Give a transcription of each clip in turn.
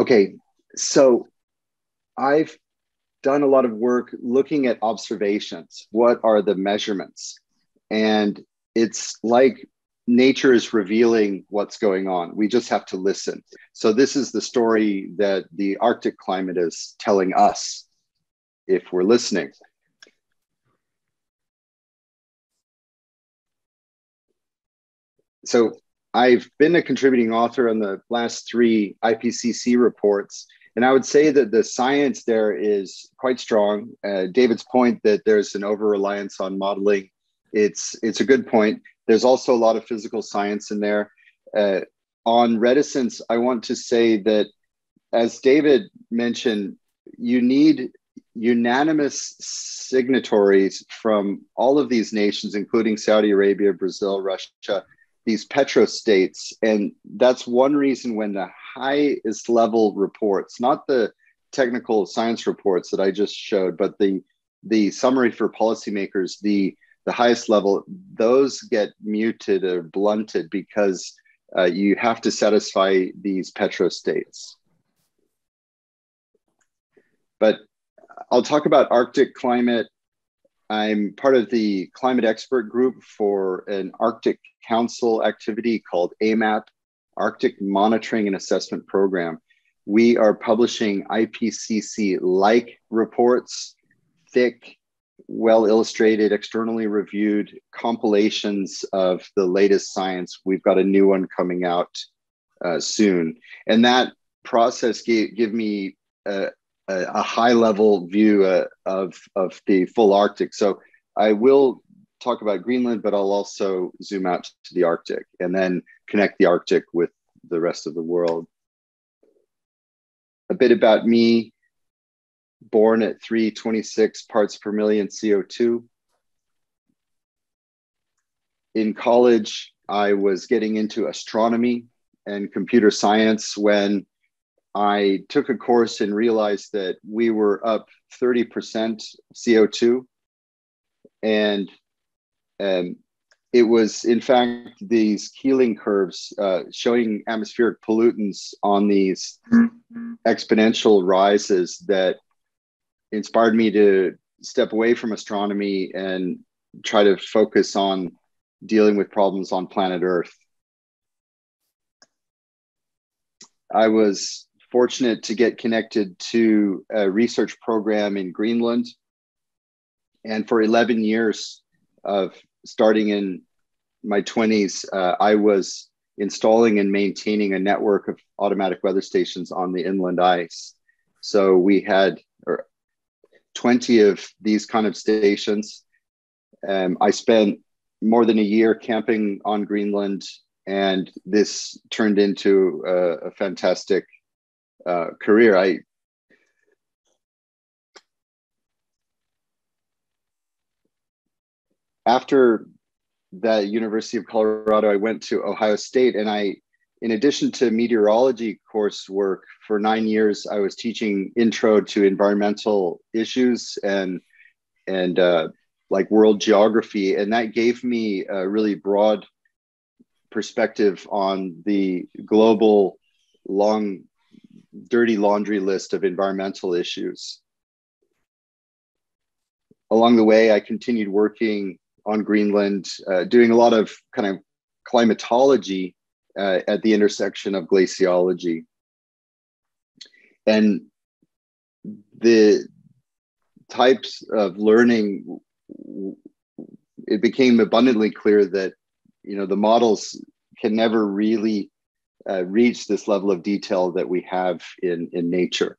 Okay, so I've done a lot of work looking at observations. What are the measurements? And it's like nature is revealing what's going on. We just have to listen. So, this is the story that the Arctic climate is telling us if we're listening. So, I've been a contributing author on the last three IPCC reports. And I would say that the science there is quite strong. Uh, David's point that there's an over reliance on modeling, it's, it's a good point. There's also a lot of physical science in there. Uh, on reticence, I want to say that, as David mentioned, you need unanimous signatories from all of these nations, including Saudi Arabia, Brazil, Russia, these petrostates. And that's one reason when the highest level reports, not the technical science reports that I just showed, but the the summary for policymakers, the the highest level, those get muted or blunted because uh, you have to satisfy these petrostates. But I'll talk about Arctic climate. I'm part of the climate expert group for an Arctic Council activity called AMAP, Arctic Monitoring and Assessment Program. We are publishing IPCC like reports, thick well illustrated, externally reviewed compilations of the latest science. We've got a new one coming out uh, soon. And that process gave, give me a, a, a, high level view uh, of, of the full Arctic. So I will talk about Greenland, but I'll also zoom out to the Arctic and then connect the Arctic with the rest of the world. A bit about me born at 326 parts per million CO2. In college, I was getting into astronomy and computer science when I took a course and realized that we were up 30% CO2. And um, it was, in fact, these Keeling curves uh, showing atmospheric pollutants on these mm-hmm. exponential rises that inspired me to step away from astronomy and try to focus on dealing with problems on planet Earth. I was fortunate to get connected to a research program in Greenland. And for 11 years of starting in my 20s, uh, I was installing and maintaining a network of automatic weather stations on the inland ice. So we had, or 20 of these kind of stations. Um, I spent more than a year camping on Greenland, and this turned into a, a fantastic uh, career. I after that University of Colorado, I went to Ohio State, and I in addition to meteorology coursework for nine years, I was teaching intro to environmental issues and and uh, like world geography, and that gave me a really broad perspective on the global long dirty laundry list of environmental issues. Along the way, I continued working on Greenland, uh, doing a lot of kind of climatology uh, at the intersection of glaciology. And the types of learning, it became abundantly clear that you know the models can never really uh, reach this level of detail that we have in in nature.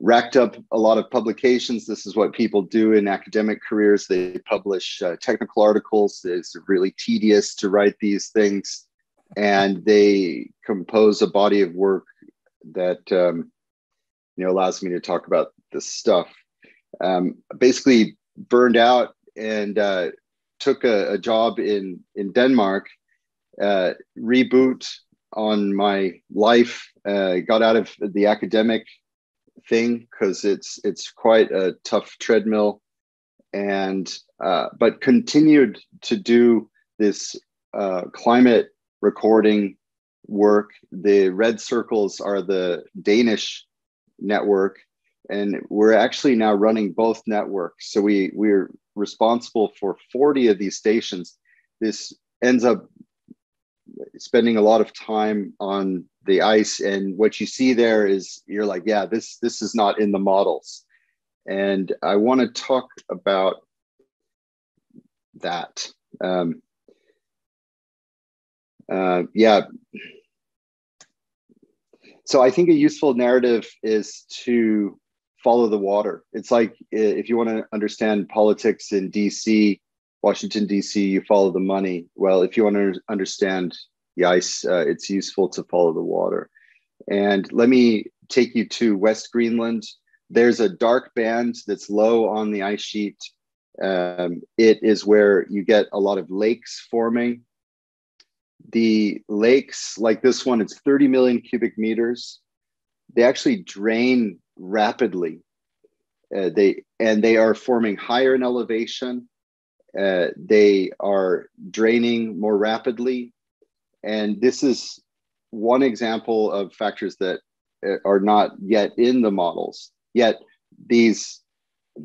racked up a lot of publications. This is what people do in academic careers. They publish uh, technical articles. It's really tedious to write these things, and they compose a body of work that um, you know allows me to talk about this stuff. Um, basically, burned out and uh, took a, a, job in in Denmark. Uh, reboot on my life. Uh, got out of the academic thing because it's it's quite a tough treadmill and uh, but continued to do this uh, climate recording work. The red circles are the Danish network, and we're actually now running both networks. So we we're responsible for 40 of these stations. This ends up spending a lot of time on the ice. And what you see there is you're like yeah this this is not in the models. And i want to talk about that. Um, uh, yeah. So i think a useful narrative is to follow the water it's like if you want to understand politics in dc washington dc you follow the money well if you want to understand the ice, uh, it's useful to follow the water. And let me take you to West Greenland. There's a dark band that's low on the ice sheet. Um, it is where you get a lot of lakes forming. The lakes, like this one, it's 30 million cubic meters. They actually drain rapidly. Uh, they and they are forming higher in elevation. Uh, they are draining more rapidly and this is one example of factors that uh, are not yet in the models. Yet these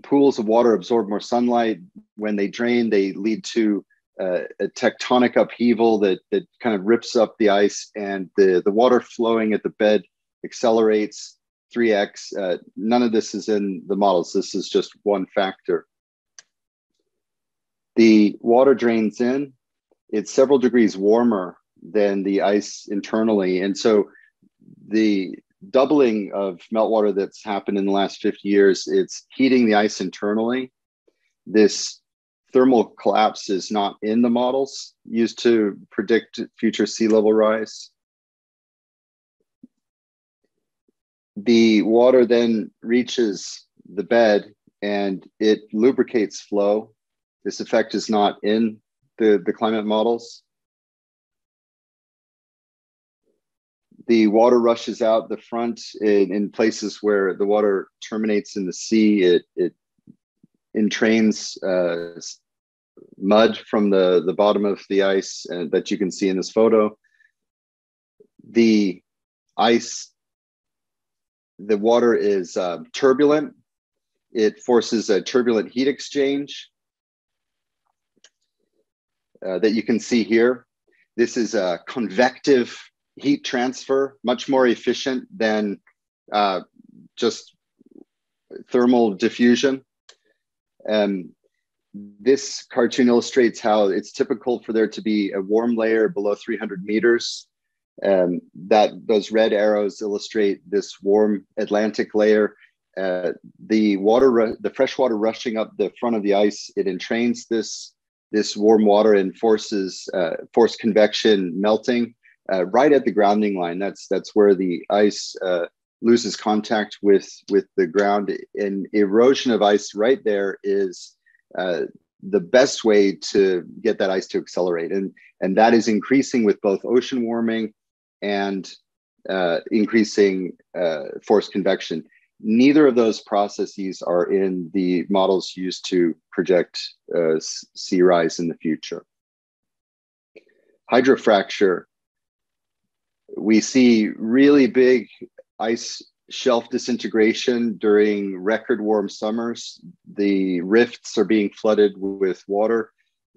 pools of water absorb more sunlight. When they drain, they lead to uh, a tectonic upheaval that, that kind of rips up the ice, and the, the water flowing at the bed accelerates 3x. Uh, none of this is in the models. This is just one factor. The water drains in. It's several degrees warmer than the ice internally. And so the doubling of meltwater that's happened in the last 50 years, it's heating the ice internally. This thermal collapse is not in the models used to predict future sea level rise. The water then reaches the bed and it lubricates flow. This effect is not in the, the climate models. the water rushes out the front in, in, places where the water terminates in the sea. It, it entrains uh, mud from the, the bottom of the ice uh, that you can see in this photo. The ice, the water is uh, turbulent. It forces a turbulent heat exchange uh, that you can see here. This is a convective heat transfer, much more efficient than uh, just thermal diffusion. Um, this cartoon illustrates how it's typical for there to be a warm layer below 300 meters. Um, that those red arrows illustrate this warm Atlantic layer. Uh, the water, the fresh water rushing up the front of the ice, it entrains this this warm water and forces uh, forced convection melting uh, right at the grounding line. That's that's where the ice uh, loses contact with with the ground. And erosion of ice right there is uh, the best way to get that ice to accelerate, and and that is increasing with both ocean warming and uh, increasing uh, forced convection. Neither of those processes are in the models used to project uh, sea rise in the future. Hydrofracture we see really big ice shelf disintegration during record warm summers. The rifts are being flooded with water.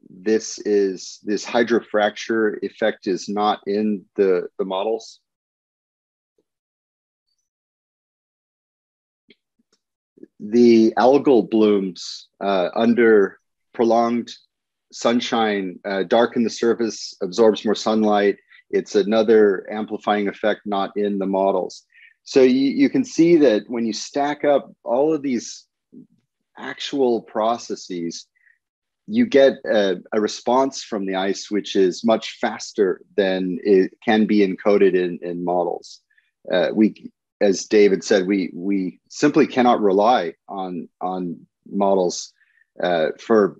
This is this hydrofracture effect is not in the, the models. The algal blooms uh, under prolonged sunshine uh, darken the surface, absorbs more sunlight, it's another amplifying effect not in the models. So you, you can see that when you stack up all of these actual processes, you get a, a, response from the ice which is much faster than it can be encoded in, in models. Uh, we, as David said, we we simply cannot rely on on models uh, for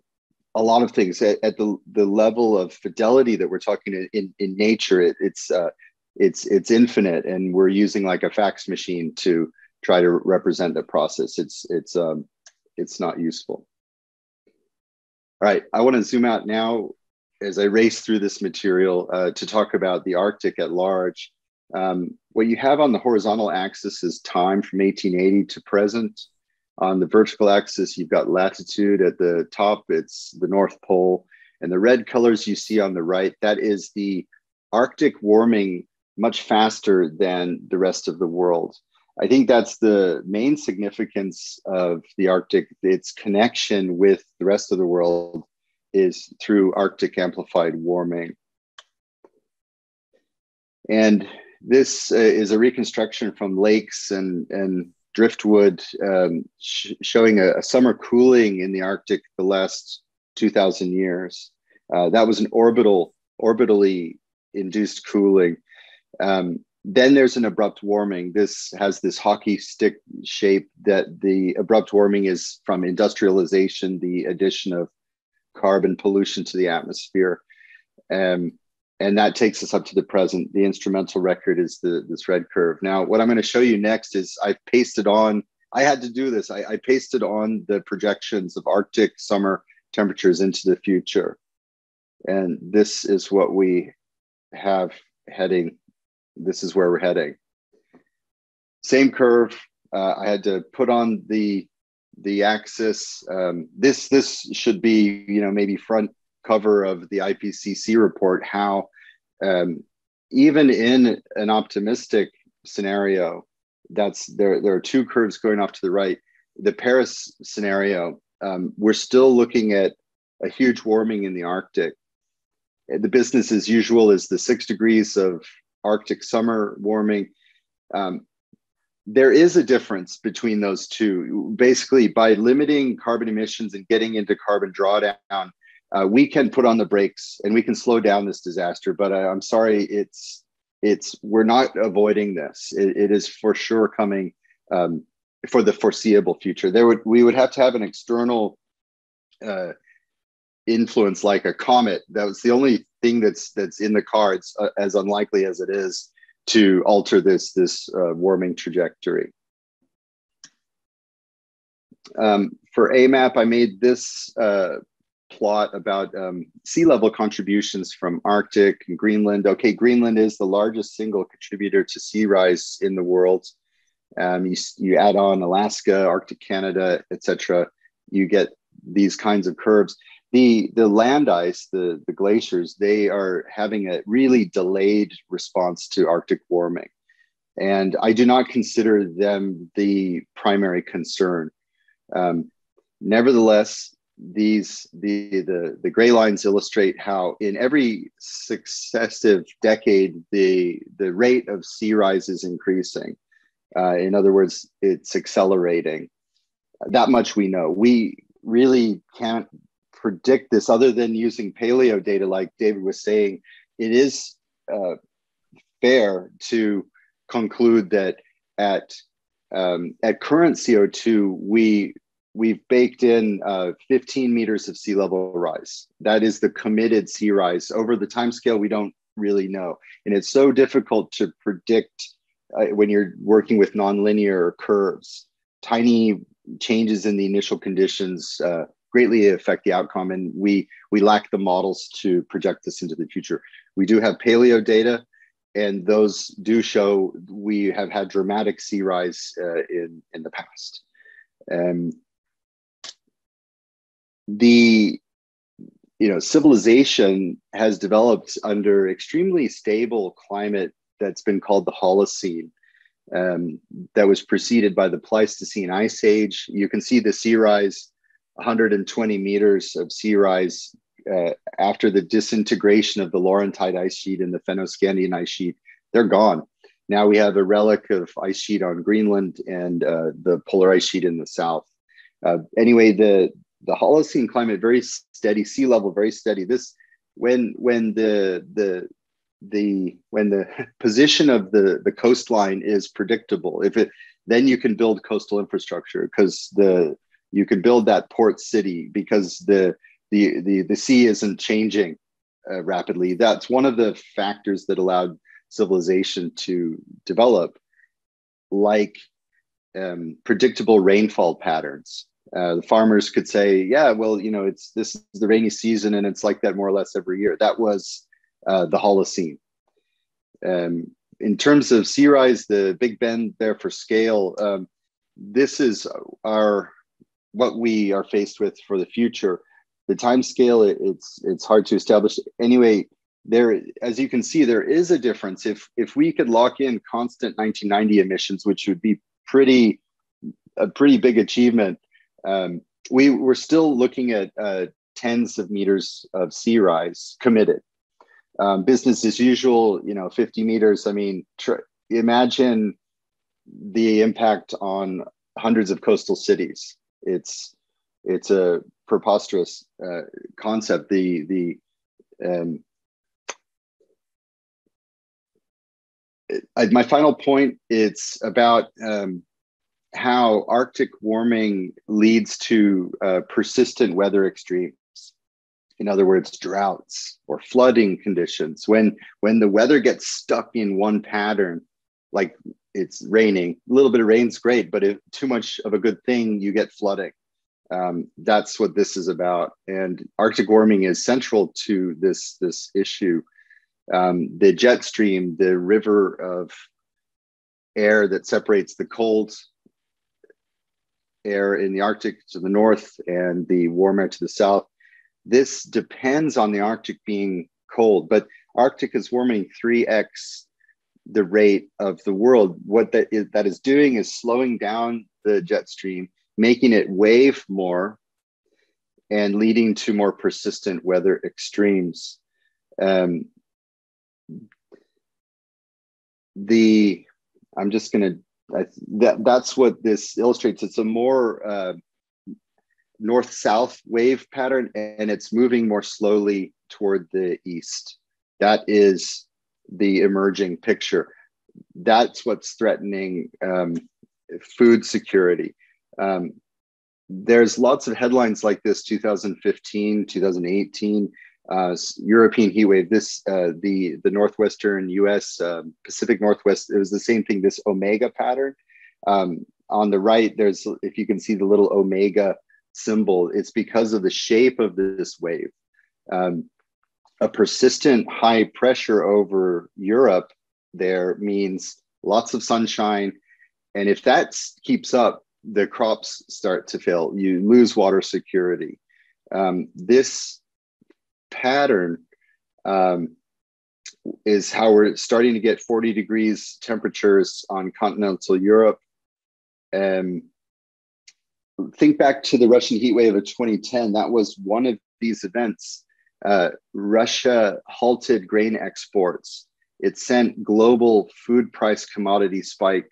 a lot of things. At, at, the the level of fidelity that we're talking in in nature it, it's uh, it's it's infinite and we're using like a fax machine to try to represent the process. It's it's um it's not useful all right i want to zoom out now as I race through this material uh, to talk about the Arctic at large, um, what you have on the horizontal axis is time from 1880 to present. On the vertical axis, you've got latitude. At the top, it's the North Pole. And the red colors you see on the right, that is the Arctic warming much faster than the rest of the world. I think that's the main significance of the Arctic. Its connection with the rest of the world is through Arctic amplified warming. And this uh, is a reconstruction from lakes and, and driftwood um, sh showing a, a, summer cooling in the Arctic the last 2000 years. Uh, that was an orbital, orbitally induced cooling. Um, then there's an abrupt warming. This has this hockey stick shape that the abrupt warming is from industrialization, the addition of carbon pollution to the atmosphere. Um, and that takes us up to the present. The instrumental record is the this red curve. Now, what I'm going to show you next is I've pasted on, I had to do this. I, I pasted on the projections of Arctic summer temperatures into the future. And this is what we have heading this is where we're heading. Same curve. Uh, I had to put on the the axis. Um, this this should be you know maybe front cover of the IPCC report. How um, even in an optimistic scenario, that's there. There are two curves going off to the right. The Paris scenario, um, we're still looking at a huge warming in the Arctic. The business as usual is the six degrees of Arctic summer warming. Um, there is a difference between those two. Basically, by limiting carbon emissions and getting into carbon drawdown, uh, we can put on the brakes and we can slow down this disaster. But I, am sorry, it's it's we're not avoiding this. it, it is for sure coming um, for the foreseeable future. There would we would have to have an external uh, influence like a comet. That was the only thing that's that's in the cards, uh, as unlikely as it is, to alter this this uh, warming trajectory. Um, for AMAP, I made this uh, plot about um, sea level contributions from Arctic and Greenland. Okay, Greenland is the largest single contributor to sea rise in the world. Um, you, you add on Alaska, Arctic Canada, etc. You get these kinds of curves the the land ice, the the glaciers, they are having a really delayed response to Arctic warming, and I do not consider them the primary concern. Um, nevertheless, these the, the the gray lines illustrate how in every successive decade the the rate of sea rise is increasing. Uh, in other words, it's accelerating. That much we know. We really can't predict this other than using paleo data, like David was saying. It is uh, fair to conclude that at um, at current CO2, we we've baked in uh, 15 meters of sea level rise. That is the committed sea rise. Over the time scale, we don't really know, and it's so difficult to predict uh, when you're working with nonlinear curves. Tiny changes in the initial conditions uh, greatly affect the outcome and we we lack the models to project this into the future. We do have paleo data and those do show we have had dramatic sea rise uh, in in the past. Um, the you know civilization has developed under extremely stable climate that's been called the holocene um, that was preceded by the pleistocene ice age. You can see the sea rise 120 meters of sea rise uh, after the disintegration of the Laurentide ice sheet and the Fennoscandian ice sheet, they're gone. Now we have a relic of ice sheet on Greenland and uh, the polar ice sheet in the south. Uh, anyway, the the Holocene climate very steady, sea level very steady. This when when the the the when the position of the the coastline is predictable, if it then you can build coastal infrastructure because the you can build that port city because the the the, the sea isn't changing uh, rapidly that's one of the factors that allowed civilization to develop like um, predictable rainfall patterns Uh, the farmers could say, "Yeah, well, you know, it's this is the rainy season, and it's like that more or less every year." That was uh, the Holocene. Um, in terms of sea rise, the Big Bend there for scale, um, this is our what we are faced with for the future. The time scale, it, it's it's hard to establish. Anyway, there, as you can see, there is a difference. If if we could lock in constant 1990 emissions, which would be pretty a pretty big achievement, um, we we're still looking at uh, tens of meters of sea rise committed um, business as usual, you know, 50 meters. I mean, tr- imagine the impact on hundreds of coastal cities. It's it's a preposterous uh, concept. The the um, my final point it's about um, how Arctic warming leads to uh, persistent weather extremes in other words droughts or flooding conditions when when the weather gets stuck in one pattern like it's raining. A little bit of rain's great but if too much of a good thing you get flooding. Um, that's what this is about. And arctic warming is central to this this issue. Um, the jet stream the river of air that separates the cold air in the arctic to the north and the warm air to the south this depends on the Arctic being cold, but Arctic is warming 3x the rate of the world. What that is, that is doing is slowing down the jet stream, making it wave more, and leading to more persistent weather extremes. Um, the I'm just going to that that's what this illustrates. It's a more uh, north south wave pattern and it's moving more slowly toward the east. That is the emerging picture. That's what's threatening um, food security. Um, there's lots of headlines like this 2015, 2018. Uh, European heat wave. This uh, the the northwestern U.S. Um, Pacific Northwest. It was the same thing. This omega pattern. Um, on the right, there's if you can see the little omega symbol, it's because of the shape of this wave. Um, a persistent high pressure over Europe there means lots of sunshine. And if that keeps up, the crops start to fail. You lose water security. Um, this pattern um, is how we're starting to get 40 degrees temperatures on continental Europe. Um, think back to the Russian heat wave of 2010. That was one of these events. Uh, Russia halted grain exports. It sent global food price commodity spike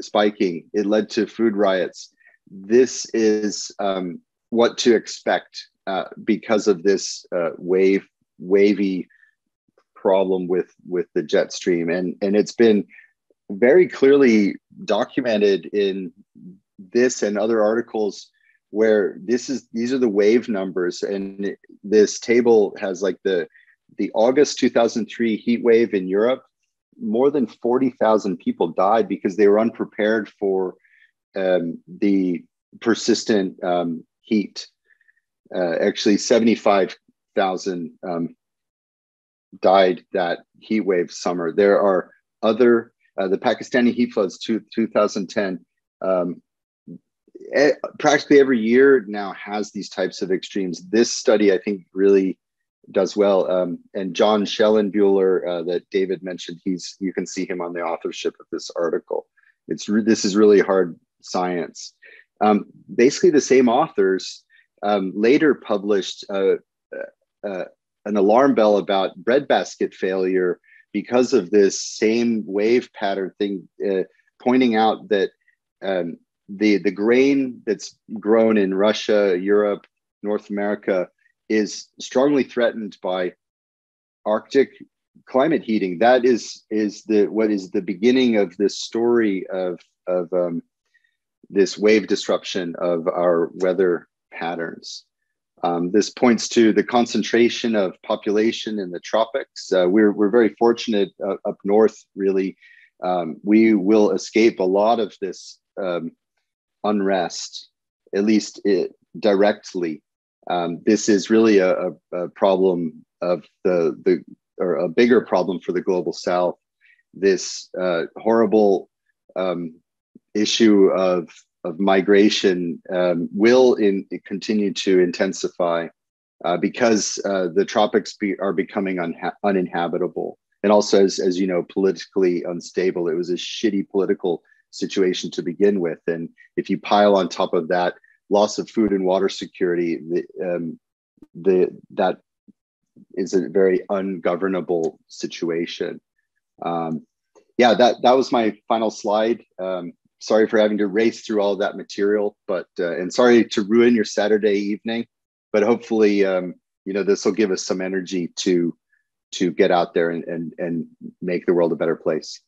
spiking. It led to food riots. This is um, what to expect uh, because of this uh, wave wavy problem with with the jet stream, and and it's been very clearly documented in this and other articles where this is these are the wave numbers and this table has like the the august 2003 heat wave in europe more than 40,000 people died because they were unprepared for um, the persistent um, heat. Uh, actually 75,000 um, died that heat wave summer. There are other uh, the pakistani heat floods to 2010 um, practically every year now has these types of extremes. This study, I think, really does well. Um, and John Schellnhuber, uh, that David mentioned, he's you can see him on the authorship of this article. It's this is really hard science. Um, basically, the same authors um, later published uh, uh, uh an alarm bell about breadbasket failure because of this same wave pattern thing, uh, pointing out that um, the the grain that's grown in Russia, Europe, North America is strongly threatened by Arctic climate heating. That is is the what is the beginning of this story of of um, this wave disruption of our weather patterns. Um, this points to the concentration of population in the tropics. Uh, we're, we're very fortunate uh, up north, really. Um, we will escape a lot of this um, unrest at least it, directly. Um, this is really a, a, problem of the the or a bigger problem for the global south. This uh, horrible um, issue of of migration um, will in, continue to intensify uh, because uh, the tropics be, are becoming unha- uninhabitable and also as, as you know politically unstable it was a shitty political situation to begin with. And if you pile on top of that loss of food and water security the, um, the that is a very ungovernable situation. Um, yeah that that was my final slide. Um, sorry for having to race through all that material but uh, and sorry to ruin your saturday evening but hopefully um, you know this will give us some energy to to get out there and, and, and make the world a better place.